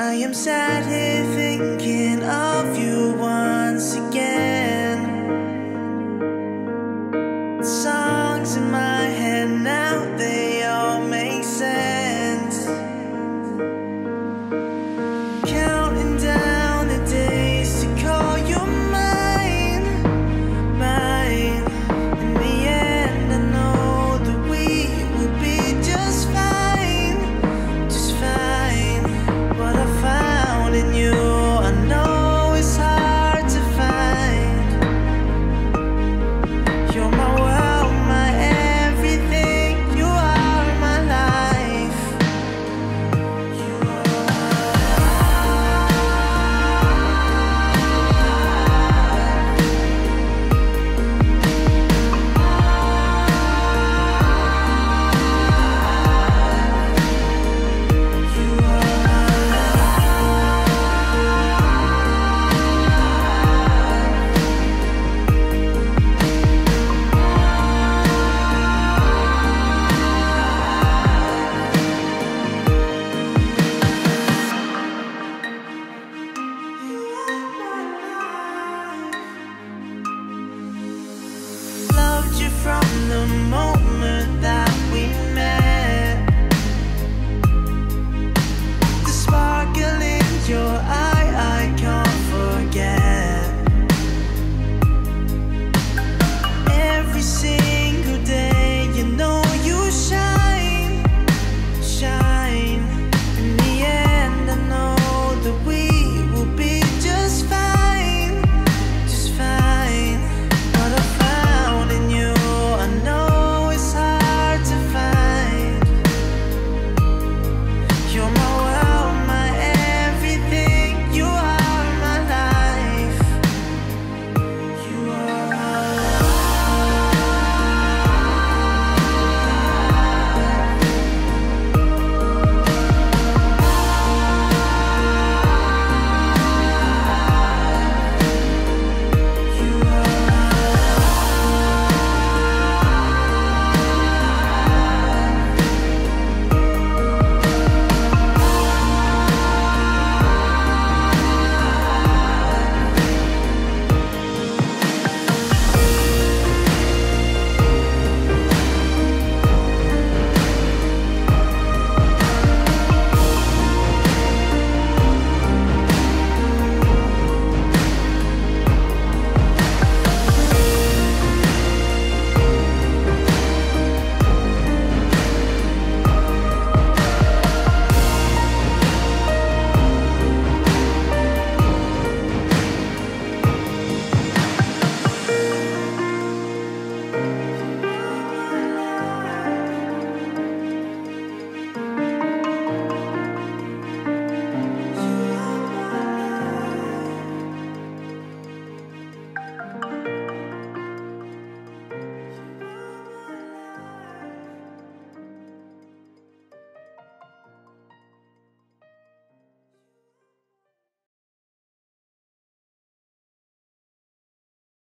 I am sat here thinking of you once again.